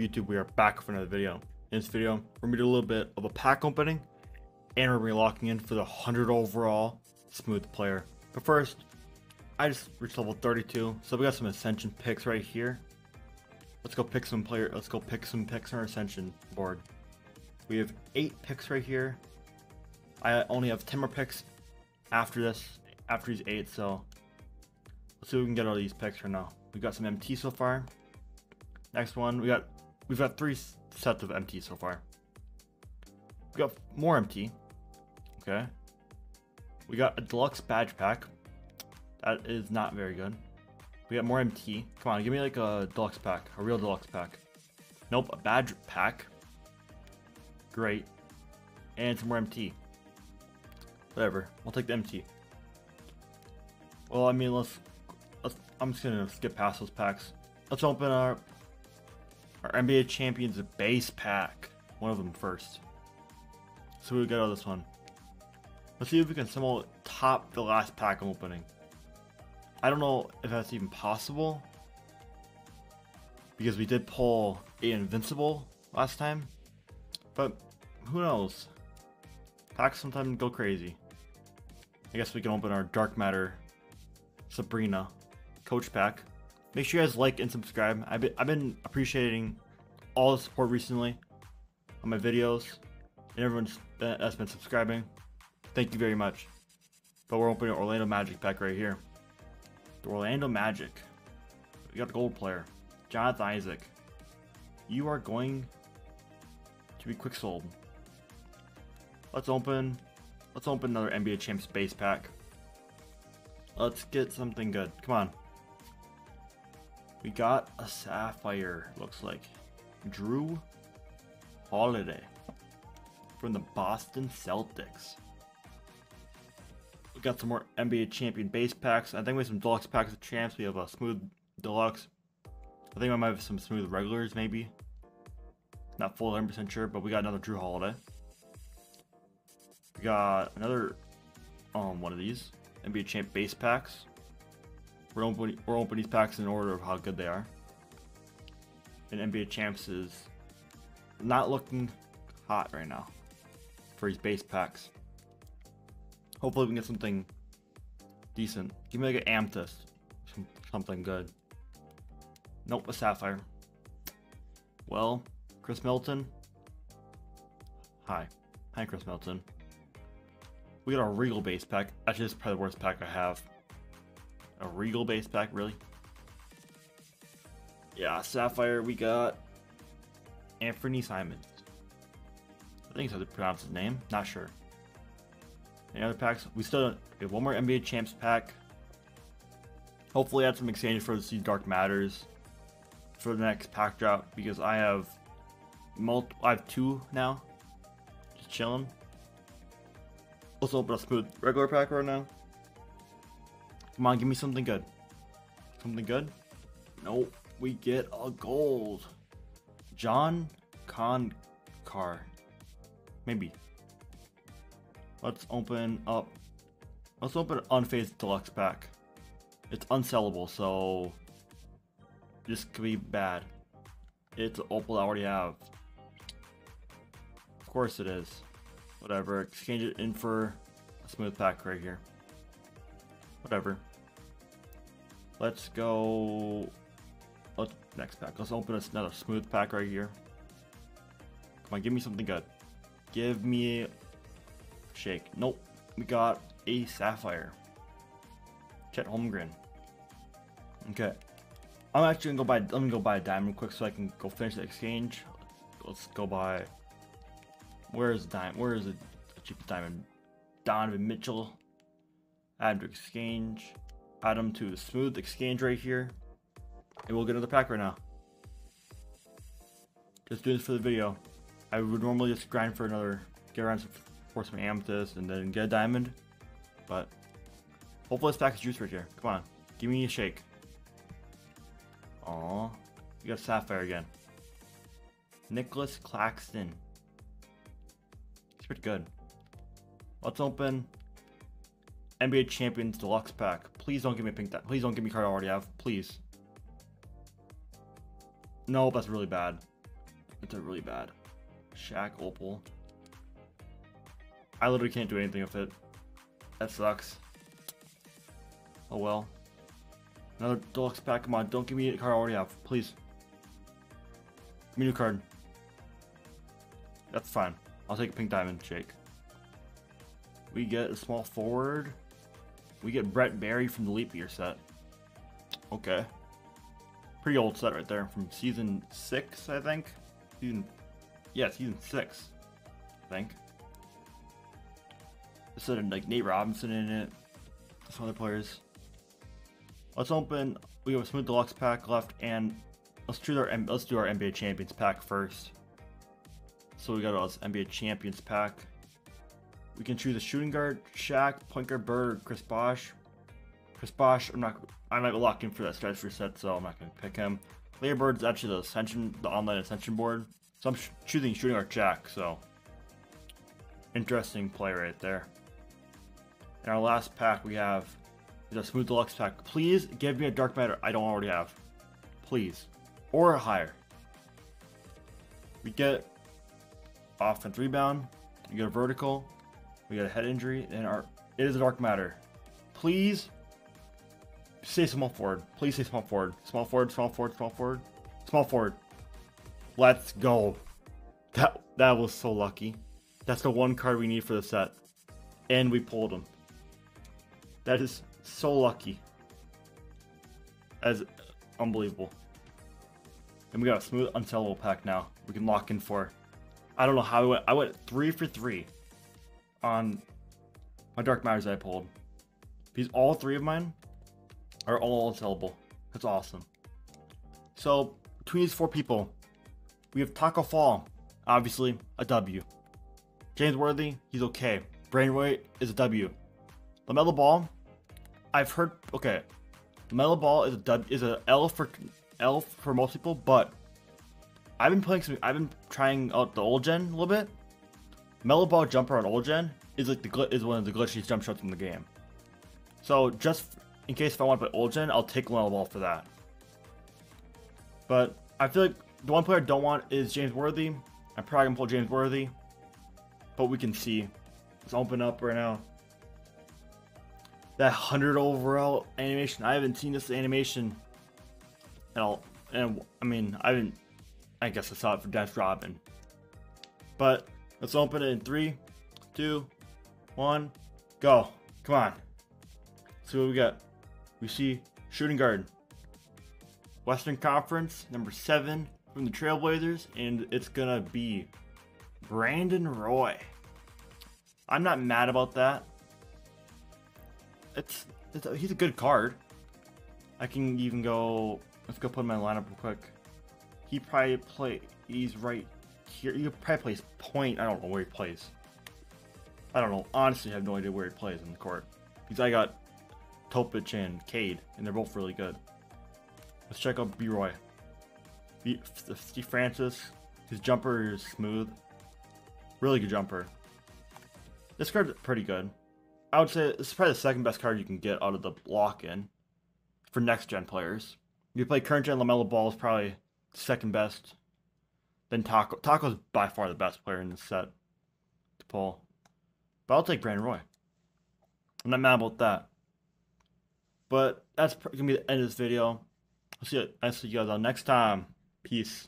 YouTube, we are back for another video. In this video, we're gonna do a little bit of a pack opening, and we're gonna be locking in for the 100 overall smooth player. But first, I just reached level 32, so we got some ascension picks right here. Let's go pick some player. Let's go pick some picks on our ascension board. We have eight picks right here. I only have 10 more picks after this, after these eight, so let's see if we can get all these picks right now. We got some MT so far. Next one, we got we've got three sets of MT so far. We got more MT. Okay. We got a deluxe badge pack. That is not very good. We got more MT. Come on, give me like a deluxe pack, a real deluxe pack. Nope, a badge pack. Great. And some more MT. Whatever. I'll take the MT. Well, I mean, let's, let's. I'm just gonna skip past those packs. Let's open our our NBA Champions base pack. One of them first. So we got out this one. Let's see if we can somehow top the last pack opening. I don't know if that's even possible. Because we did pull a Invincible last time. But who knows? Packs sometimes go crazy. I guess we can open our Dark Matter Sabrina Coach Pack. Make sure you guys like and subscribe. I've been, I've been appreciating all the support recently on my videos and everyone that's been subscribing. Thank you very much. But we're opening Orlando Magic pack right here. The Orlando Magic. We got the gold player, Jonathan Isaac. You are going to be quick sold. Let's open. Let's open another NBA Champs base pack. Let's get something good. Come on. We got a Sapphire, looks like. Jrue Holiday from the Boston Celtics. We got some more NBA champion base packs. I think we have some deluxe packs of champs. We have a smooth deluxe. I think I might have some smooth regulars, maybe. Not full 100% sure, but we got another Jrue Holiday. We got another um one of these NBA champ base packs. We're opening, we're opening these packs in order of how good they are. And NBA Champs is not looking hot right now for his base packs. Hopefully we can get something decent. Give me like an Amethyst. Something good. Nope, a Sapphire. Well, Khris Middleton. Hi. Hi, Khris Middleton. We got a Regal base pack. Actually, this is probably the worst pack I have. A Regal base pack, really? Yeah, Sapphire, we got Anthony Simons. I think that's how to pronounce his name. Not sure. Any other packs? We still have one more NBA Champs pack. Hopefully, add some exchange for the Dark Matters for the next pack drop because I have multi. I have two now. Just chilling. Let's open a smooth regular pack right now. Come on, give me something good. Something good? Nope. We get a gold. John Con Car. Maybe. Let's open up. Let's open an unfazed deluxe pack. It's unsellable, so this could be bad. It's an opal I already have. Of course it is. Whatever. Exchange it in for a smooth pack right here. Whatever. Let's go. Let's next pack. Let's open another smooth pack right here. Come on, give me something good. Give me shake. Nope. We got a sapphire. Chet Holmgren. Okay. I'm actually gonna go buy. Let me go buy a diamond quick so I can go finish the exchange. Let's go buy. Where is the diamond? Where is the cheapest diamond? Donovan Mitchell. Add to exchange. Add them to the smooth exchange right here. And we'll get another pack right now. Just doing this for the video. I would normally just grind for another, get around for some amethyst and then get a diamond. But hopefully this pack is juice right here. Come on, give me a shake. Aw, we got sapphire again. Nicolas Claxton. He's pretty good. Let's open NBA Champions Deluxe Pack. Please don't give me a pink. Please don't give me a card I already have. Please. No, that's really bad. It's a really bad. Shaq Opal. I literally can't do anything with it. That sucks. Oh well. Another deluxe pack. Come on, don't give me a card I already have, please. Give me a new card. That's fine. I'll take a pink diamond shake. We get a small forward. We get Brett Barry from the Leap Year set. Okay. Pretty old set right there from season six, I think. Season, yeah, season six, I think. This had like Nate Robinson in it. Some other players. Let's open. We have a smooth deluxe pack left, and let's do our let's do our NBA Champions pack first. So we got our NBA Champions pack. We can choose a shooting guard, Shaq, point guard, Bird, Chris Bosh. Chris Bosh, I'm not I'm not locked in for that for set, so I'm not gonna pick him. Larry Bird's actually the ascension, the online ascension board. So I'm choosing shooting guard Shaq. So interesting play right there. In our last pack, we have is a smooth deluxe pack. Please give me a dark matter I don't already have. Please. Or a higher. We get offense rebound. We get a vertical. We got a head injury. And our it is a dark matter. Please say small forward. Please say small forward. Small forward, small forward, small forward. Small forward. Let's go. That that was so lucky. That's the one card we need for the set. And we pulled him. That is so lucky. As unbelievable. And we got a smooth unsellable pack now. We can lock in for. I don't know how I went. I went three for three on my Dark Matters I pulled. These all three of mine are all unsellable. That's awesome. So between these four people, we have Tacko Fall, obviously a W. James Worthy, he's okay. Brainweight is a W. LaMelo Ball, I've heard okay, LaMelo Ball is a W is a L for L for most people, but I've been playing some. I've been trying out the old gen a little bit. Melo Ball jumper on old gen is like the is one of the glitchiest jump shots in the game. So just in case if I want to play old gen, I'll take Melo Ball for that. But I feel like the one player I don't want is James Worthy. I'm probably gonna pull James Worthy, but we can see. Let's open up right now that 100 overall animation. I haven't seen this animation at all. And I mean, I haven't, I guess I saw it for Death Robin. But let's open it in three, two, one, go. Come on. See what we got. We see shooting guard. Western Conference, number seven from the Trailblazers, and it's gonna be Brandon Roy. I'm not mad about that it's, it's a, he's a good card. I can even go. Let's go put him in my lineup real quick. He probably play. He's right here. He probably plays point. I don't know where he plays. I don't know. Honestly, I have no idea where he plays in the court. Because I got Topic and Cade, and they're both really good. Let's check out B Roy. B Steve Francis. His jumper is smooth. Really good jumper. This card's pretty good. I would say this is probably the second best card you can get out of the lock in for next gen players. If you play current gen, LaMelo Ball is probably second best. Then Tacko. Tacko's by far the best player in this set to pull. But I'll take Brandon Roy. I'm not mad about that. But that's going to be the end of this video. I'll see you, I'll see you guys on next time. Peace.